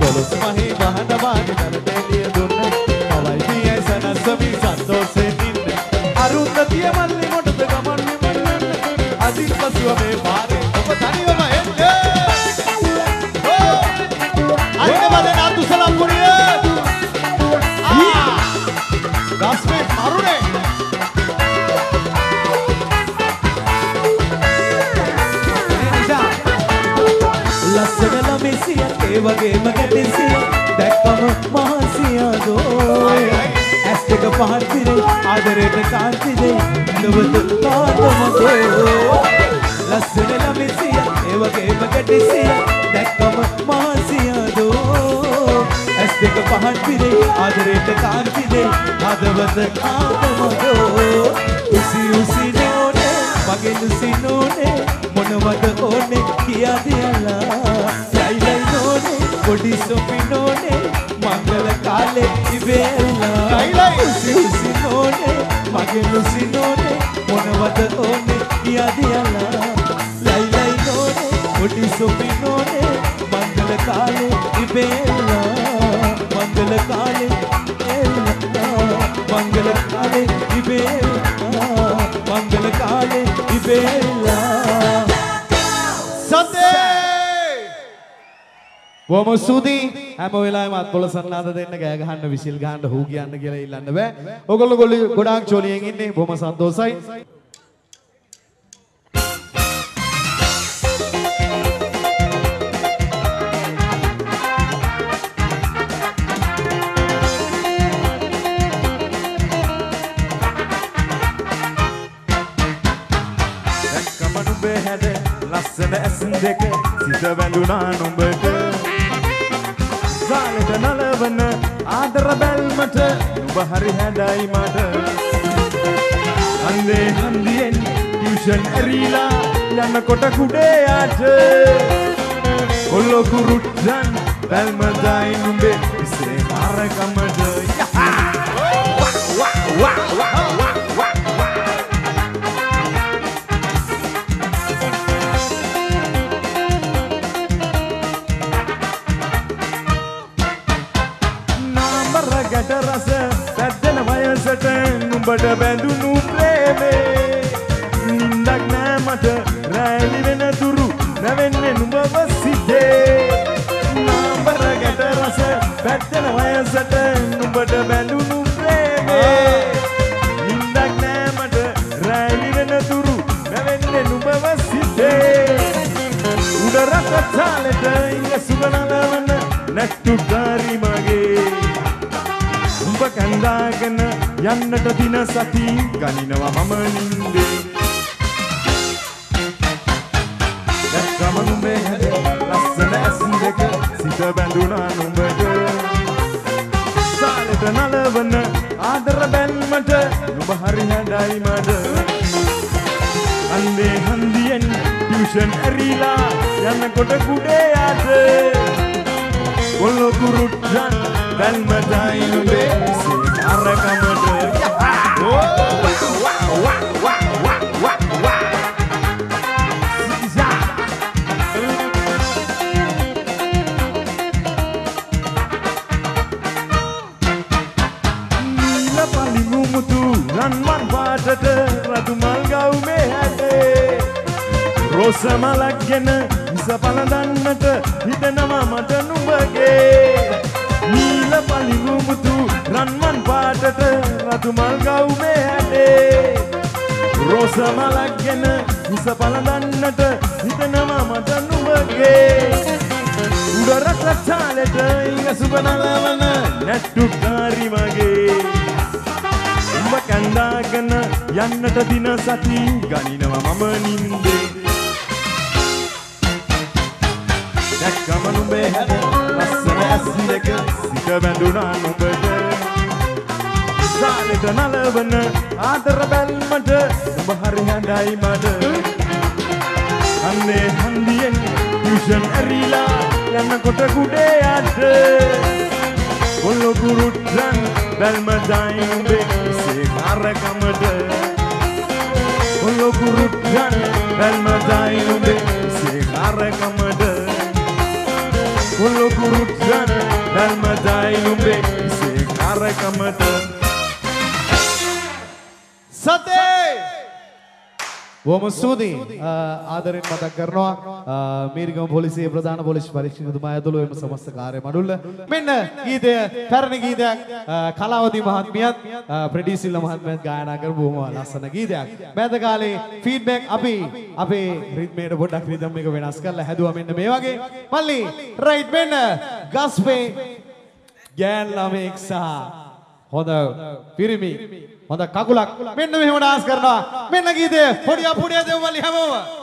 ගොළුස් මහේ පානවාගේ කරතෙලි දුන්නේ. පවතියේ සනසමින් සන්තෝසෙන් ඉන්න. අරුණතිය මල්ලි මොටද ගමන් විමන් යන්න. අදින් පසුව මේ පාරේ ආදරයට කාන්ති දෙයි ලොවත කාතමතෝ ලස්සන ළමෙසිය ඒ වගේම ගැටෙසිය දැක්කම මහසියදෝ ඇස් දෙක පහන් පිරේ ආදරයට කාන්ති දෙයි හදවත කාතමතෝ උසි උසි නෝනේ මගේ ලුසි නෝනේ මොනවද ඕනේ කියා දියලා ලයිලයි නෝනේ පොඩි සොපි නෝනේ මංගල කාලේ ඉබේලා ලයිලයි. උසි උසි නෝනේ මගේ ලුසි නෝනේ මොනවද ඕනේ කියා දියලා ලයිලයි නෝනේ පොඩි සොපි නෝනේ මංගල කාලේ ඉබේලා. මංගල කාලේ එල්ලා මංගල කාලේ ඉබේලා. මංගල කාලේ ඉබේලා. සතේ බොහොම ස්තුතියි හැම වෙලාවෙම අත්පොළ සන්නාද දෙන්න ගෑ ගහන්න විසිල් ගහන්න හූ කියන්න කියලා ඉල්ලන්න බෑ. ඔයගොල්ලෝ ගොල්ලෝ ගොඩාක් ජොලියෙන් ඉන්නේ බොහොම සන්තෝසයි. දැක්කම නුඹේ හැඩ ලස්සන ඇසන් දෙක සිත වැඳුනා නුඹට සාලට නලවන ආදර බැල්මට නුඹ හරි හැඩයි මට. හන්දේ හන්දියෙන් ටියුෂන් ඇරීලා යනකොට කුඩේ යට. කොල්ලො කුරුට්ටන් බැල්මදයි නුඹේ ඉසේ කාරකමට නාඹර නුඹට බැඳුණු ප්‍රේමේ. නින්දක් නෑ මට රැලි වෙන තුරු නැවෙන්නේ නුඹව සිතේ නාඹර ගැට රස පැද්දෙන වයසට නුඹට බැඳුණු ප්‍රේමේ. නින්දක් නෑ මට රැලි වෙන තුරු නැවෙන්නේ නුඹව සිතේ උඩරට තාලෙට ඉංග සුගනලවන නැට්ටුකාරි මගේ. උඹ කැන්දාගෙන යන්නට දින සති ගනිනවා මම නින්දේ. දැක්කම නුඹේ හැඩ ලස්සන ඇස් දෙක සිත බැඳුනා නුඹට. සාලෙට නලවන ආදර බැල්මට නුඹ හරි හැඩයි මට. අන්දේ හන්දියෙන් ටියුෂන් ඇරීලා යනකොට කුඩේ යට කොල්ලො කුරුට්ටන් බැල්මටයි නුඹේ ඉසේ කාරකමට නීල පලිමු මුතු රන්වන් පාටට රතුමල් ගවුමේ හැටේ රෝස මලක් ගෙන ඉස පලදන්නට හිතනවා මට නුඹගේ නීල පලිමු මුතු රන්වන් පාටට රතුමල් ගවුමේ හැටේ. රෝස මලක් ගෙන ඉස පලදන්නට හිතනවා මට නුඹගේ. උඩරට චාලෙට ඉඟ සුබනලවන නැට්ටුකාරි මගේ. උඹ කැන්දාගෙන යන්නට දින සති ගනිනවා මම නින්දේ. දැක්කම නුඹේ හැඩ ලස්සන ඇස් දෙක සිත බැඳුනා නුඹට සාලෙට නලවන ආදර බැල්මට නුඹ හරි හැඩයි මට අන්නේ හන්දියෙන් ටියුෂන් ඇරීලා යනකොට කුඩේ යට කොල්ලො කුරුට්ටන් බැල්මදයි උඹේ ඉසේ කාරකමට කොල්ලො කුරුට්ටන් බැල්මදයි උඹේ ඉසේ කාරකමට කොල්ලො කුරුට්ටන් බැල්මදයි උඹේ ඉසේ කාරකමට බොහොම ස්තුතියි ආ, ආදරෙන් මතක් කරනවා. ආ, මීරිගම පොලිසිය ප්‍රධාන පොලිස් පරීක්ෂකතුමා ඇතුළු එම සමස්ත කාර්ය මඩුල්ල. මෙන්න ගීතය පැරණි ගීතයක් ආ, කලාවති මහත්මියත් ආ, ප්‍රඩිසිල්ල මහත්මයත් ගායනා කරපු බොහොම ලස්සන ගීතයක්. මෑත කාලේ ෆීඩ්බැක් අපි අපේ රිද්මේට පොඩ්ඩක් රිදම් එක වෙනස් කරලා හැදුවා මෙන්න මේ වගේ. මල්ලි රයිට් මෙන්න ගස්පේ ගෑන් ළමෙක් සහ හොඳ පිරිමි. හොඳ කකුලක් මෙන්න මෙහෙම ඩාන්ස් කරනවා. මෙන්න ගීතය පොඩි අපුඩිය දෙමු මල්ලි හැමෝම.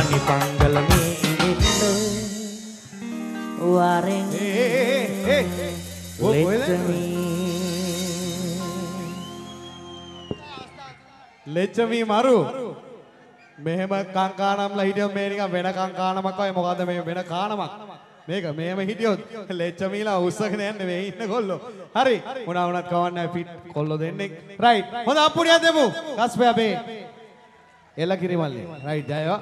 පංගලමේ ඉන්න වරෙන් ලෙච්චමී ලෙච්චමී මරු මෙහෙම කංකානම්ලා හිටියොත් මේ නිකන් වෙන කංකානමක් වගේ මොකද්ද මේ වෙන කානමක් මේක මෙහෙම හිටියොත් ලෙච්චමීලා උස්සගෙන යන්නේ මේ ඉන්න ගොල්ලෝ හරි මොනවා වුණත් කවන්නේ ෆිට් කොල්ලෝ දෙන්නේ රයිට් හොඳ අප්පුඩියක් දෙමු ගස්පේ අපේ එලකිරි මල්ලේ රයිට් ජයවා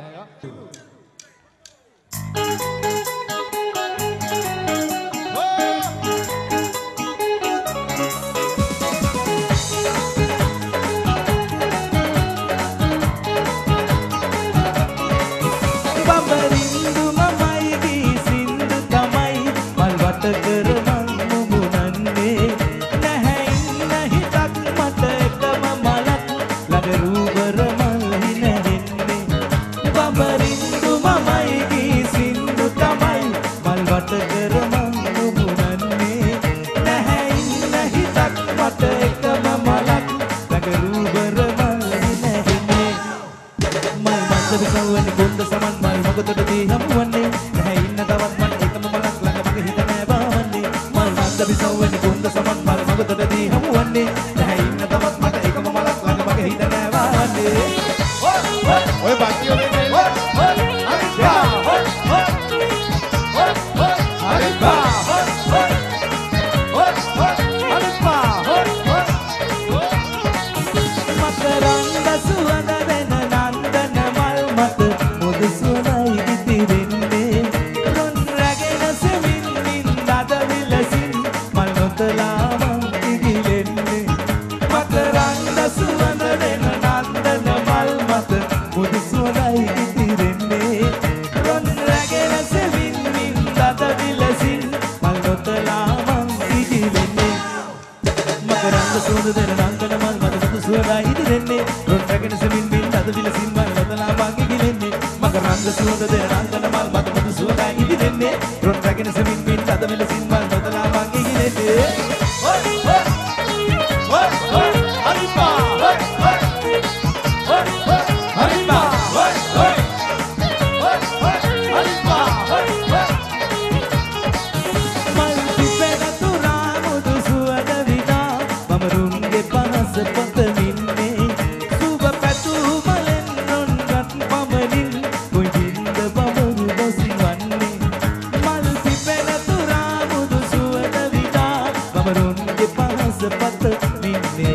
පත නින්නේ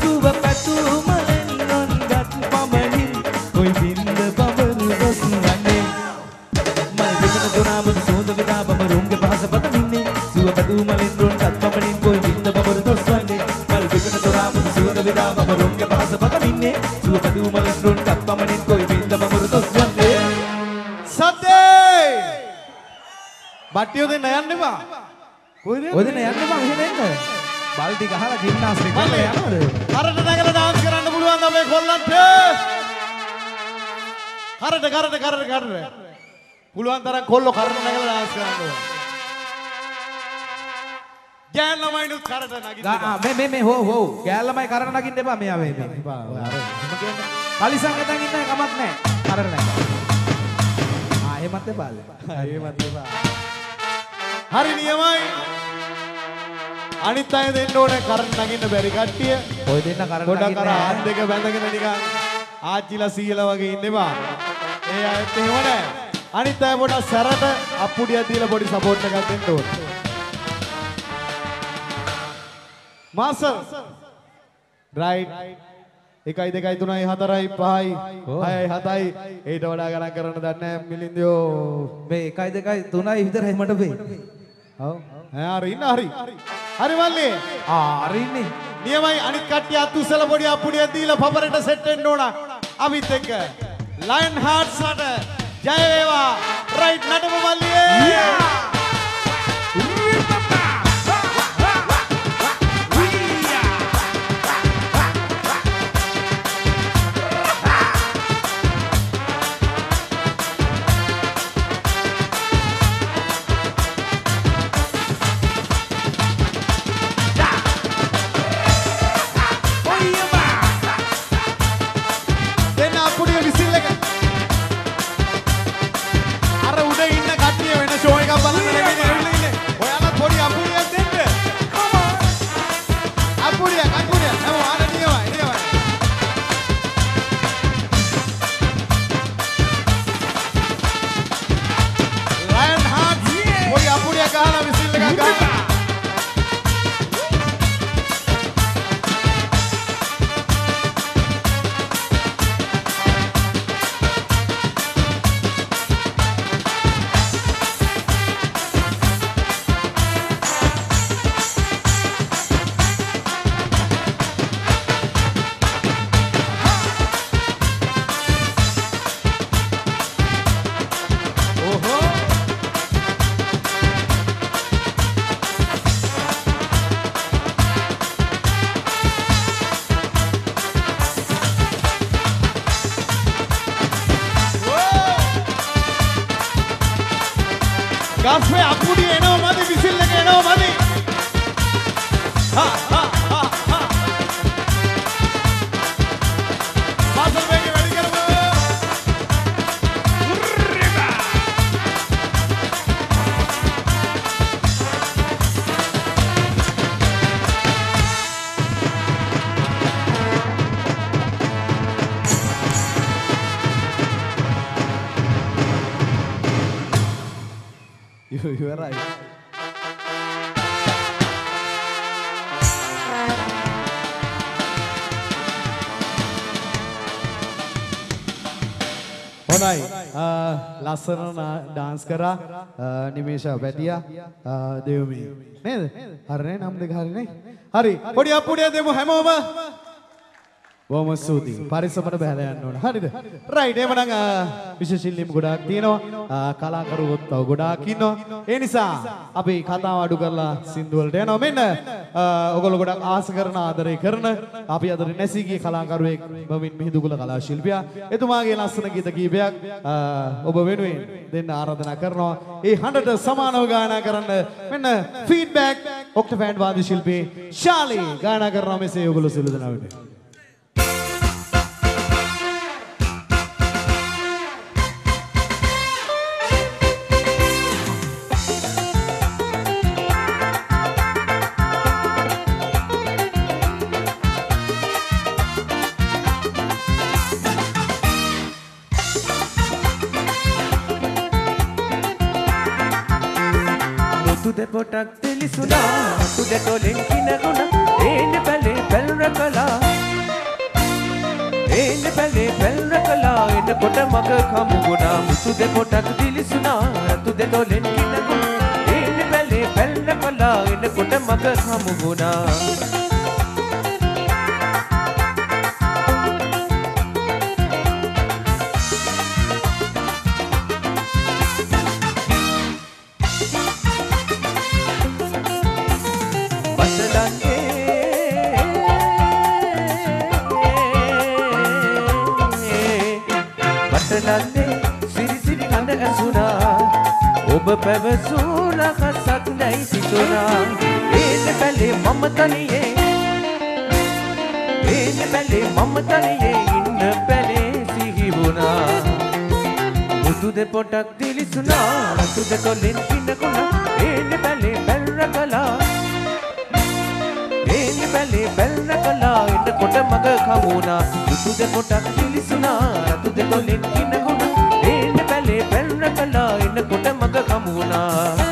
සුව පැතුම එන්නොන් ගත් පමණින් කොයි බින්ද පවරු ගොස් යන්නේ මල් විසන දුනාම සෝඳ විදා බම රුංගේ පහස පත නින්නේ සුව පැතුම එන්නොන් ගත් පමණින් කොයි බින්ද පවරු ගොස් යන්නේ මල් විසන දුනාම සෝඳ විදා බම රුංගේ පහස පත නින්නේ සුව පැතුම එන්නොන් ගත් පමණින් කොයි බින්ද පවරු ගොස් යන්නේ සතේ! බට්ටියෝ දෙන්න යන්න එපා කොහෙද ඔය දෙන්න යන්න එපා එහෙම එන්න බල්ටි ගහලා ජිම්නාස්ටික් කරලා යනවද? කරට නැගලා ඩාන්ස් කරන්න පුළුවන් අපේ කොල්ලන්ට. කරට කරට කරට කරට පුළුවන් තරම් කොල්ලෝ කරට නැගලා ඩාන්ස් කරන්න ඕන. ගෑන් ළමයිනුත් කරට නගින්න මේ මේ මේ හෝ හෝ. ගෑල්ලමයි කරන නගින්න එපා මෙයා මේ මේ. එපා අර එහෙම කියන්නේ. කලිසම් එතන් ඉන්න කමක් නැහැ. කරන නැහැ ආ එහෙමත් එපාලේ එහෙමත් එපා. හරි නියමයි අනිත් අය දෙන්න ඕනේ කරට නගින්න බැරි කට්ටිය. ඔය දෙන්න කරන ගොඩක් අර ආත් දෙක බැඳගෙන නිකන් ආච්චිලා සීයලා වගේ ඉන්න එපා. ඒ අයත් එහෙම නෑ. අනිත් අය පොඩක් සැරට අප්පුඩියක් දීලා පොඩි සපෝට් එකක් දෙන්න ඕනේ. මාසර් රයිට් එකයි දෙකයි තුනයි හතරයි පහයි හයයි හතයි. ඊට වඩා ගණන් කරන්න දන්නේ නැහැ මිලින්දයෝ. මේ එකයි දෙකයි තුනයි විතරයි මට වෙයි ඔව් හරි ඉන්න හරි. හරි මල්ලි. ආ අරින්නේ නියමයි අනිත් කට්ටිය අත් උස්සලා පොඩි අප්පුඩියක් දීලා පපරට සෙට් වෙන්න ඕන. අපිත් එක්ක. ලයන් හાર્ට්ස් වලට ජය වේවා. රයිට් නටමු මල්ලියේ. දෙන්න ගස්වේ අප්පුඩිය ලස්සන ඩාන්ස් කරා නිමේෂ පැටියා දෙවමී නේද? හරනේ නම් දෙක හරිනේ හරි. පොඩි අප්පුඩිය දෙමු හැමෝම බොහොම ස්තුතියි. පරිස්සමට බහලා යන්න ඕන. හරිද? රයිට් එහෙමනම් විශේෂ ඉල්ලීම් ගොඩාක් තියෙනවා. කලාකරුවොත් තව ගොඩාක් ඉන්නවා. ඒ නිසා අපි කතාව අඩු කරලා සින්දු වලට යනවා. මෙන්න ඔයගොල්ලෝ ගොඩක් ආස කරන ආදරය කරන අපි අතර නැසී ගිය කලාකරුවෙක් බවින් මිහිඳුකුල කලා ශිල්පියා එතුමාගේ ලස්සන ගීත කීපයක් ඔබ වෙනුවෙන් දෙන්න ආරාධනා කරනවා. ඒ හඬට සමානව ගායනා කරන්න මෙන්න ෆීඩ්බැක් ඔක්ටෆෑන් වාද්‍ය ශිල්පී ශාලී ගායනා කරනවා මෙසේ ඔයගොල්ලෝ සියලු දෙනා ගොටක් පිලිසුනා කුඩ කොලෙන් කිනගුණ ඒන පැලේ පැල්රකලා ඒන පැලේ පැල්රකලා එන කොට මග කමුගුණා මුසු දෙකොටක් දිලිසුනා රතු දෙකොලෙන් කිනගුණ ඒන පැලේ පැල්රකලා එන කොට මග කමුගුණා පැවසූ රහසක් දැයි සිතුනා. ඒන පැලේ මම තනියේ. ඒන පැලේ මම තනියේ ඉන්න පැලේ සිහිවුණා. මුතු දෙපොටක් දිලිසුනා රතු දෙකොලෙන් පිනකුණා. ඒන පැලේ බැල්ර කලා ඒන පැලේ බැල්ර කලා ඉන්න කොට මග කවුණා. මුතු දෙපොටක් දිලිසුනා රතු දෙකොලෙන් පිනකුණා. ඒන පැලේ බැල්ර කලා ඉන්න කොට না